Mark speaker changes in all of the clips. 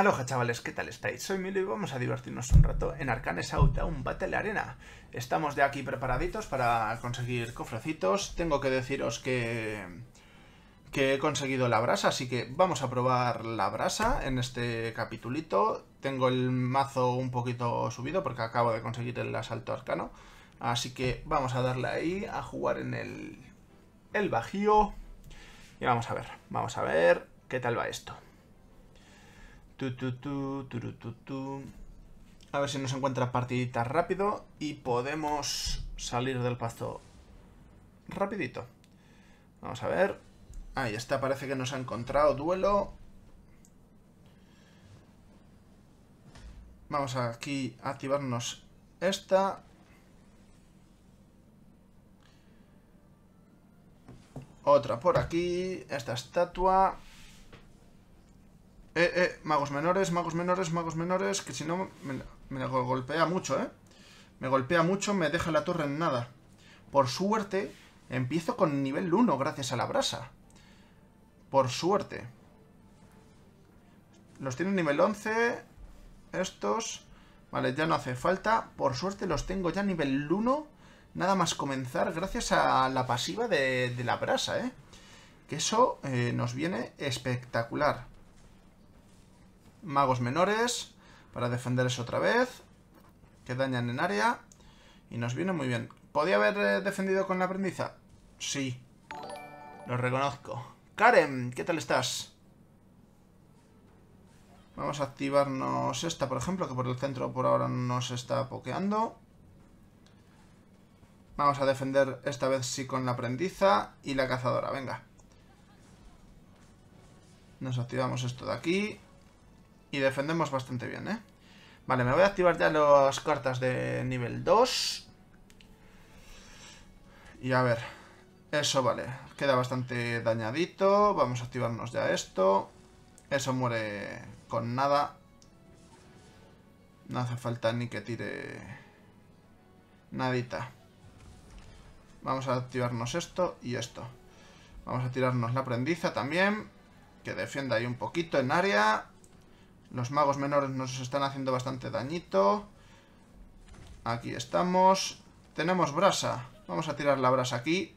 Speaker 1: Aloha chavales, ¿qué tal estáis? Soy Milo y vamos a divertirnos un rato en Arcane un Battle Arena. Estamos de aquí preparaditos para conseguir cofrecitos. Tengo que deciros que, que he conseguido la brasa, así que vamos a probar la brasa en este capitulito. Tengo el mazo un poquito subido porque acabo de conseguir el asalto arcano. Así que vamos a darle ahí a jugar en el, el bajío. Y vamos a ver, vamos a ver qué tal va esto. A ver si nos encuentra partidita rápido y podemos salir del paso rapidito. Vamos a ver. Ahí está, parece que nos ha encontrado duelo. Vamos aquí a activarnos esta. Otra por aquí. Esta estatua. Eh, eh, magos menores, magos menores, magos menores, que si no me, golpea mucho, ¿eh? Me golpea mucho, me deja la torre en nada. Por suerte, empiezo con nivel 1 gracias a la brasa. Por suerte. Los tiene nivel 11. Estos. Vale, ya no hace falta. Por suerte los tengo ya nivel 1. Nada más comenzar gracias a la pasiva de, la brasa, ¿eh? Que eso eh, nos viene espectacular magos menores para defender eso otra vez, que dañan en área y nos viene muy bien. ¿Podía haber eh, defendido con la aprendiza? Sí, lo reconozco. Karen, ¿qué tal estás? Vamos a activarnos esta, por ejemplo, que por el centro por ahora nos está pokeando. Vamos a defender esta vez sí con la aprendiza y la cazadora, venga. Nos activamos esto de aquí. Y defendemos bastante bien, ¿eh? Vale, me voy a activar ya las cartas de nivel 2. Y a ver, eso vale, queda bastante dañadito. Vamos a activarnos ya esto. Eso muere con nada. No hace falta ni que tire nadita. Vamos a activarnos esto y esto. Vamos a tirarnos la prendiza también. Que defienda ahí un poquito en área. Los magos menores nos están haciendo bastante dañito. Aquí estamos. Tenemos brasa. Vamos a tirar la brasa aquí.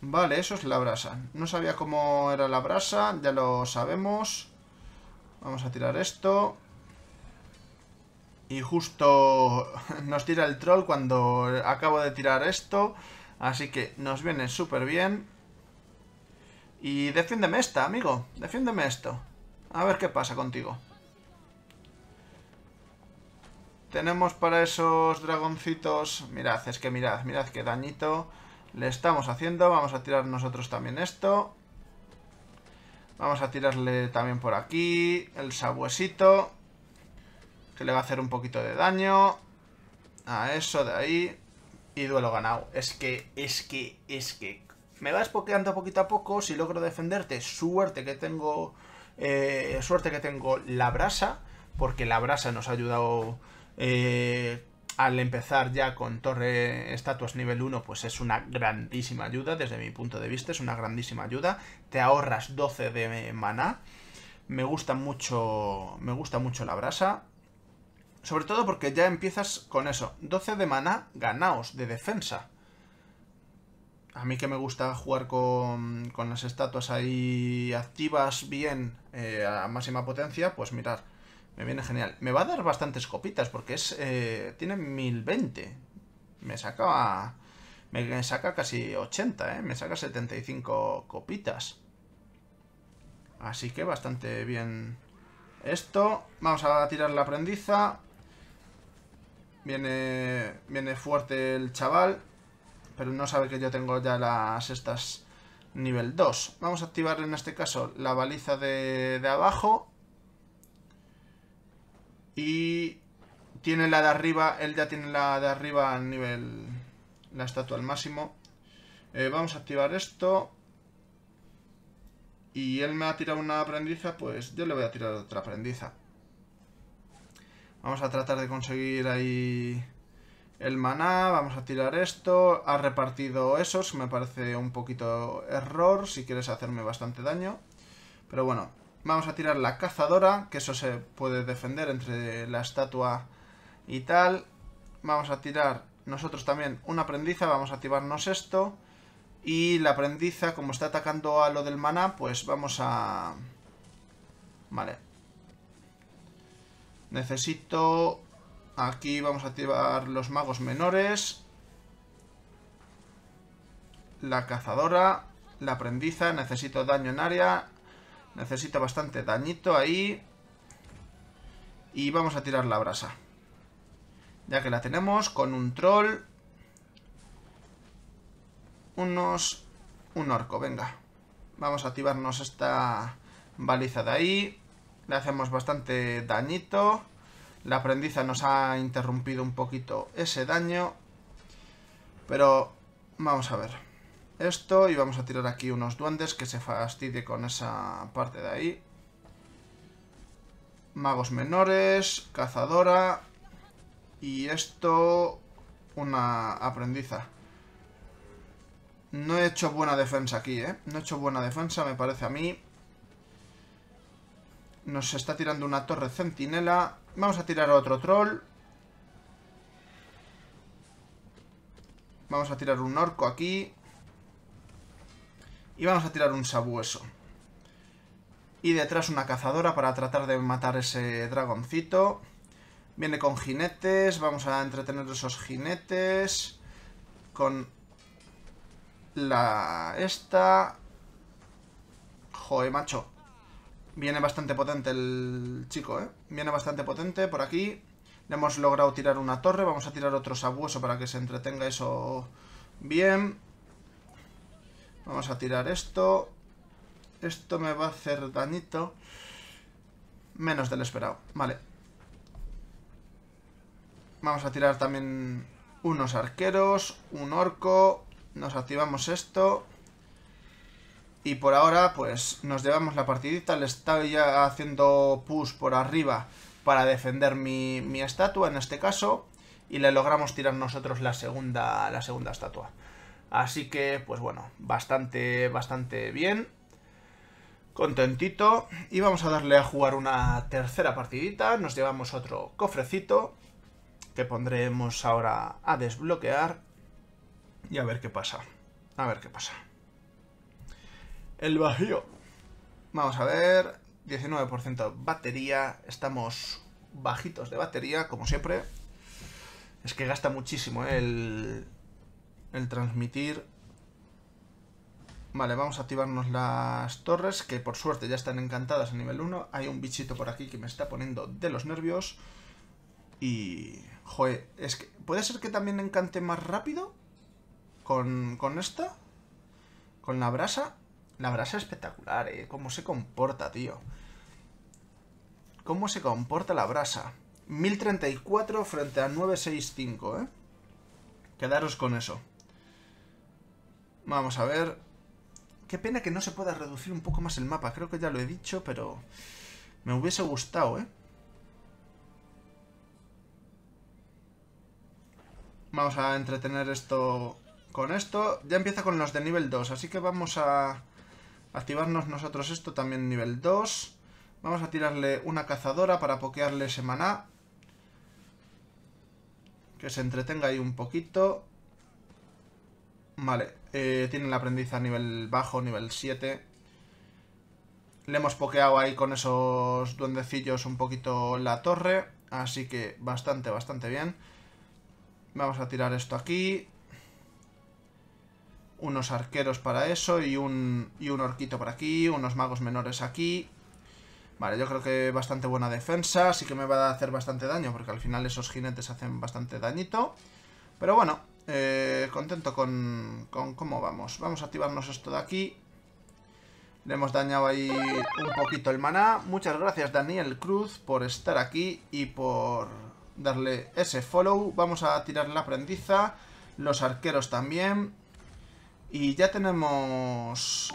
Speaker 1: Vale, eso es la brasa. No sabía cómo era la brasa, ya lo sabemos. Vamos a tirar esto. Y justo nos tira el troll cuando acabo de tirar esto. Así que nos viene súper bien. Y defiéndeme esta, amigo. Defiéndeme esto. A ver qué pasa contigo. Tenemos para esos dragoncitos... Mirad, es que mirad, mirad qué dañito le estamos haciendo. Vamos a tirar nosotros también esto. Vamos a tirarle también por aquí el sabuesito. Que le va a hacer un poquito de daño. A eso de ahí. Y duelo ganado. Es que, es que, es que me vas pokeando poquito a poco, si logro defenderte, suerte que tengo eh, suerte que tengo la brasa, porque la brasa nos ha ayudado eh, al empezar ya con torre estatuas nivel 1, pues es una grandísima ayuda, desde mi punto de vista, es una grandísima ayuda, te ahorras 12 de maná, me gusta mucho, me gusta mucho la brasa, sobre todo porque ya empiezas con eso, 12 de maná ganaos de defensa, a mí que me gusta jugar con, las estatuas ahí activas bien eh, a máxima potencia, pues mirar, me viene genial. Me va a dar bastantes copitas porque es eh, tiene 1020. Me saca me saca casi 80, ¿eh? Me saca 75 copitas. Así que bastante bien esto. Vamos a tirar la aprendiza. Viene, viene fuerte el chaval. Pero no sabe que yo tengo ya las estas nivel 2. Vamos a activar en este caso la baliza de, de abajo. Y tiene la de arriba, él ya tiene la de arriba a nivel, la estatua al máximo. Eh, vamos a activar esto. Y él me ha tirado una aprendiza, pues yo le voy a tirar otra aprendiza. Vamos a tratar de conseguir ahí el maná, vamos a tirar esto, ha repartido esos, me parece un poquito error, si quieres hacerme bastante daño. Pero bueno, vamos a tirar la cazadora, que eso se puede defender entre la estatua y tal. Vamos a tirar nosotros también una aprendiza, vamos a activarnos esto. Y la aprendiza, como está atacando a lo del maná, pues vamos a... Vale. Necesito... Aquí vamos a activar los magos menores. La cazadora. La aprendiza. Necesito daño en área. Necesito bastante dañito ahí. Y vamos a tirar la brasa. Ya que la tenemos con un troll. Unos... Un orco, venga. Vamos a activarnos esta baliza de ahí. Le hacemos bastante dañito. La aprendiza nos ha interrumpido un poquito ese daño. Pero vamos a ver. Esto y vamos a tirar aquí unos duendes que se fastidie con esa parte de ahí. Magos menores, cazadora, y esto, una aprendiza. No he hecho buena defensa aquí, ¿eh? No he hecho buena defensa, me parece a mí. Nos está tirando una torre centinela. Vamos a tirar otro troll. Vamos a tirar un orco aquí. Y vamos a tirar un sabueso. Y detrás una cazadora para tratar de matar ese dragoncito. Viene con jinetes, vamos a entretener esos jinetes. Con la... esta... Joder, macho. Viene bastante potente el chico, ¿eh? Viene bastante potente por aquí. Le hemos logrado tirar una torre. Vamos a tirar otro sabueso para que se entretenga eso bien. Vamos a tirar esto. Esto me va a hacer dañito. Menos del esperado. Vale. Vamos a tirar también unos arqueros, un orco. Nos activamos esto. Y por ahora, pues, nos llevamos la partidita. Le estoy ya haciendo push por arriba para defender mi, mi, estatua, en este caso. Y le logramos tirar nosotros la segunda, la segunda estatua. Así que, pues bueno, bastante, bastante bien. Contentito. Y vamos a darle a jugar una tercera partidita. Nos llevamos otro cofrecito que pondremos ahora a desbloquear y a ver qué pasa. A ver qué pasa. El bajío. Vamos a ver. 19% batería. Estamos bajitos de batería, como siempre. Es que gasta muchísimo el, el transmitir. Vale, vamos a activarnos las torres, que por suerte ya están encantadas a nivel 1. Hay un bichito por aquí que me está poniendo de los nervios. Y... Joder, es que... ¿Puede ser que también encante más rápido? ¿Con, con esta? ¿Con la brasa? La brasa es espectacular, ¿eh? Cómo se comporta, tío. ¿Cómo se comporta la brasa? 1034 frente a 965, ¿eh? Quedaros con eso. Vamos a ver. Qué pena que no se pueda reducir un poco más el mapa. Creo que ya lo he dicho, pero... Me hubiese gustado, ¿eh? Vamos a entretener esto con esto. Ya empieza con los de nivel 2, así que vamos a activarnos nosotros esto también nivel 2. Vamos a tirarle una cazadora para pokearle ese maná. Que se entretenga ahí un poquito. Vale, eh, tiene la aprendiz a nivel bajo, nivel 7. Le hemos pokeado ahí con esos duendecillos un poquito la torre. Así que bastante, bastante bien. Vamos a tirar esto aquí. Unos arqueros para eso y un, y un orquito por aquí. Unos magos menores aquí. Vale, yo creo que bastante buena defensa. Sí que me va a hacer bastante daño porque al final esos jinetes hacen bastante dañito. Pero bueno, eh, contento con, con cómo vamos. Vamos a activarnos esto de aquí. Le hemos dañado ahí un poquito el maná. Muchas gracias Daniel Cruz por estar aquí y por darle ese follow. Vamos a tirar la aprendiza. Los arqueros también. Y ya tenemos...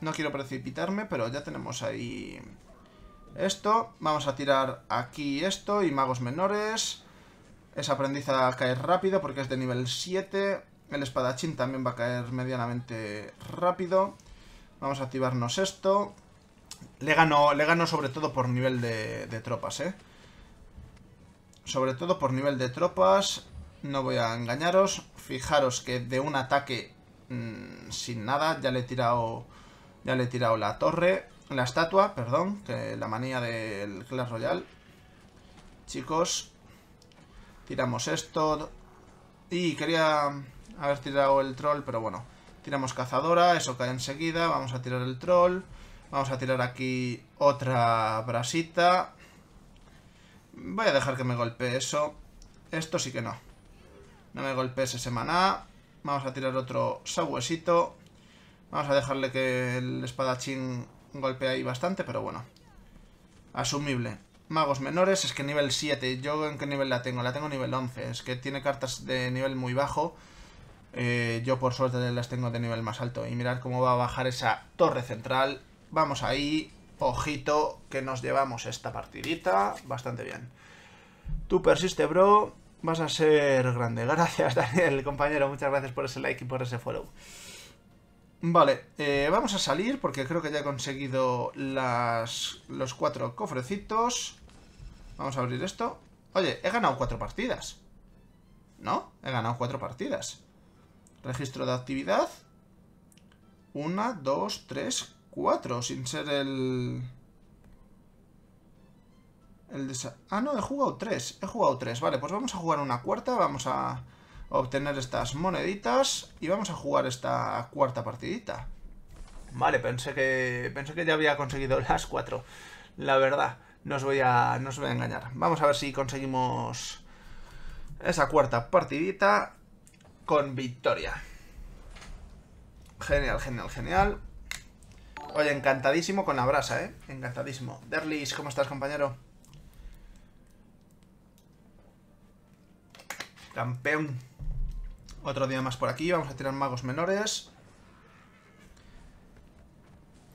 Speaker 1: No quiero precipitarme, pero ya tenemos ahí esto. Vamos a tirar aquí esto y magos menores. Esa aprendiza a caer rápido porque es de nivel 7. El espadachín también va a caer medianamente rápido. Vamos a activarnos esto. Le gano, le gano sobre todo por nivel de tropas, ¿eh? Sobre todo por nivel de tropas. No voy a engañaros. Fijaros que de un ataque mmm, sin nada ya le he tirado... Ya le he tirado la torre. La estatua, perdón. Que la manía del Clash Royale. Chicos. Tiramos esto. Y quería haber tirado el troll, pero bueno. Tiramos cazadora, eso cae enseguida. Vamos a tirar el troll. Vamos a tirar aquí otra brasita. Voy a dejar que me golpee eso. Esto sí que no. No me golpees ese maná. Vamos a tirar otro sabuesito. Vamos a dejarle que el espadachín golpee ahí bastante, pero bueno. Asumible. Magos menores, es que nivel 7. ¿Yo en qué nivel la tengo? La tengo nivel 11. Es que tiene cartas de nivel muy bajo. Eh, yo por suerte las tengo de nivel más alto. Y mirad cómo va a bajar esa torre central. Vamos ahí. Ojito que nos llevamos esta partidita. Bastante bien. Tú persiste, bro. Vas a ser grande. Gracias, Daniel, compañero. Muchas gracias por ese like y por ese follow. Vale, eh, vamos a salir porque creo que ya he conseguido los cuatro cofrecitos. Vamos a abrir esto. Oye, he ganado cuatro partidas. ¿No? He ganado cuatro partidas. Registro de actividad. Una, dos, tres, cuatro. Sin ser el... El. Ah, no, he jugado tres. He jugado tres. Vale, pues vamos a jugar una cuarta. Vamos a obtener estas moneditas. Y vamos a jugar esta cuarta partidita. Vale, pensé que, pensé que ya había conseguido las cuatro. La verdad, no os, voy a, no os voy a engañar. Vamos a ver si conseguimos esa cuarta partidita con victoria. Genial, genial, genial. Oye, encantadísimo con la brasa, ¿eh? Encantadísimo. Derlis, ¿cómo estás, compañero? Campeón. Otro día más por aquí. Vamos a tirar magos menores.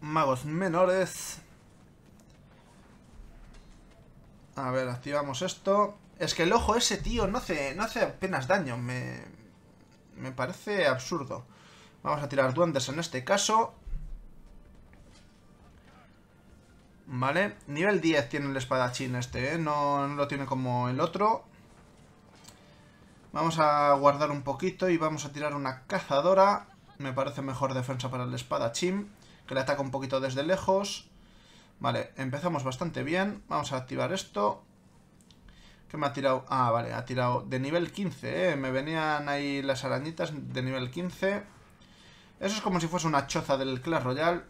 Speaker 1: Magos menores. A ver, activamos esto. Es que el ojo ese, tío, no hace, no hace apenas daño. Me, me parece absurdo. Vamos a tirar duendes en este caso. Vale. Nivel 10 tiene el espadachín este, ¿eh? No, no lo tiene como el otro. Vamos a guardar un poquito y vamos a tirar una cazadora. Me parece mejor defensa para el espadachín. Que le ataca un poquito desde lejos. Vale, empezamos bastante bien. Vamos a activar esto. ¿Qué me ha tirado? Ah, vale, ha tirado de nivel 15, ¿eh? Me venían ahí las arañitas de nivel 15. Eso es como si fuese una choza del Clash Royale.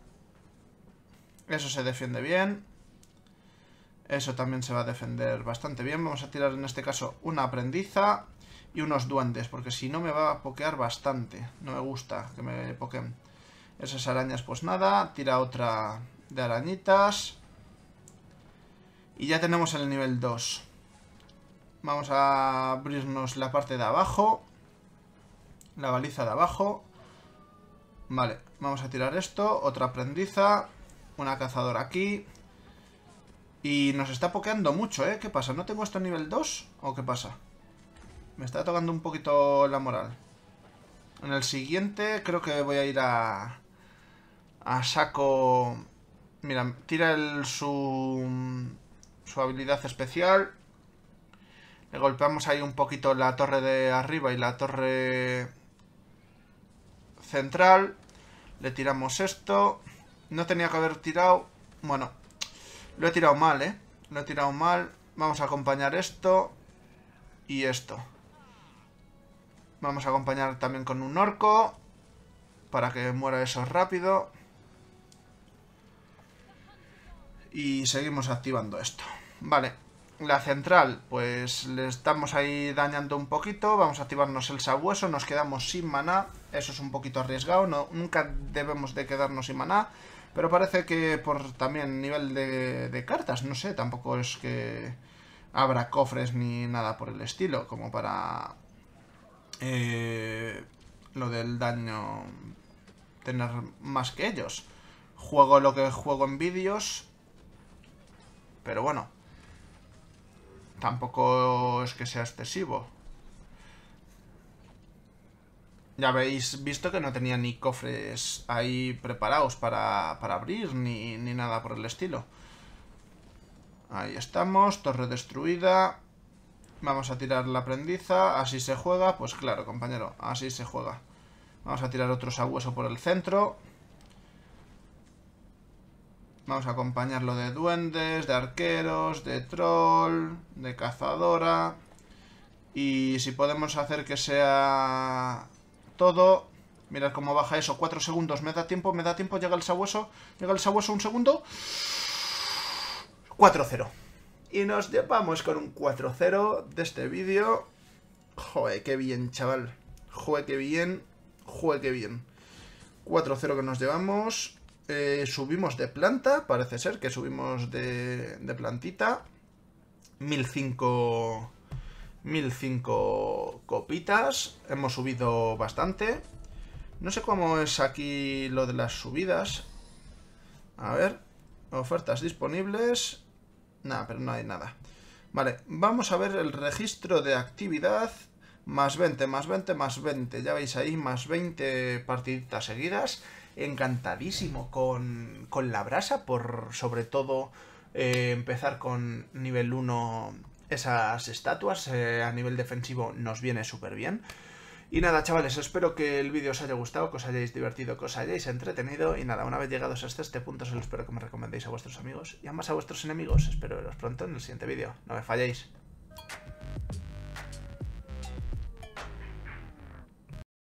Speaker 1: Eso se defiende bien. Eso también se va a defender bastante bien. Vamos a tirar en este caso una aprendiza y unos duendes, porque si no me va a pokear bastante. No me gusta que me pokeen. Esas arañas pues nada. Tira otra de arañitas. Y ya tenemos el nivel 2. Vamos a abrirnos la parte de abajo. La baliza de abajo. Vale, vamos a tirar esto. Otra aprendiza. Una cazadora aquí. Y nos está pokeando mucho, ¿eh? ¿Qué pasa? ¿No tengo esto nivel 2? ¿O qué pasa? Me está tocando un poquito la moral. En el siguiente creo que voy a ir a... A saco... Mira, tira el, su... Su habilidad especial. Le golpeamos ahí un poquito la torre de arriba y la torre central. Le tiramos esto. No tenía que haber tirado... Bueno, lo he tirado mal, ¿eh? Lo he tirado mal. Vamos a acompañar esto y esto. Vamos a acompañar también con un orco para que muera eso rápido. Y seguimos activando esto. Vale, la central, pues le estamos ahí dañando un poquito. Vamos a activarnos el sabueso, nos quedamos sin maná. Eso es un poquito arriesgado, no, nunca debemos de quedarnos sin maná. Pero parece que por también nivel de, de cartas, no sé, tampoco es que habrá cofres ni nada por el estilo, como para eh, lo del daño tener más que ellos. Juego lo que juego en vídeos, pero bueno, tampoco es que sea excesivo. Ya habéis visto que no tenía ni cofres ahí preparados para, abrir, ni, ni nada por el estilo. Ahí estamos, torre destruida. Vamos a tirar la prendiza, así se juega. Pues claro, compañero, así se juega. Vamos a tirar otro sabueso por el centro. Vamos a acompañarlo de duendes, de arqueros, de troll, de cazadora. Y si podemos hacer que sea todo... Mirad cómo baja eso, cuatro segundos. ¿Me da tiempo? ¿Me da tiempo? ¿Llega el sabueso? ¿Llega el sabueso un segundo? 4-0. Y nos llevamos con un 4-0 de este vídeo. Joder, qué bien, chaval. Joder, qué bien. Joder, qué bien. 4-0 que nos llevamos. Eh, subimos de planta, parece ser que subimos de, de plantita. 1005... 1005 copitas. Hemos subido bastante. No sé cómo es aquí lo de las subidas. A ver. Ofertas disponibles. Nada, pero no hay nada. Vale, vamos a ver el registro de actividad. Más 20, más 20, más 20. Ya veis ahí, más 20 partiditas seguidas. Encantadísimo con, con la brasa, por sobre todo eh, empezar con nivel 1 esas estatuas. Eh, a nivel defensivo nos viene súper bien. Y nada, chavales, espero que el vídeo os haya gustado, que os hayáis divertido, que os hayáis entretenido. Y nada, una vez llegados hasta este punto, solo espero que me recomendéis a vuestros amigos y además a vuestros enemigos. Espero veros pronto en el siguiente vídeo. No me falléis.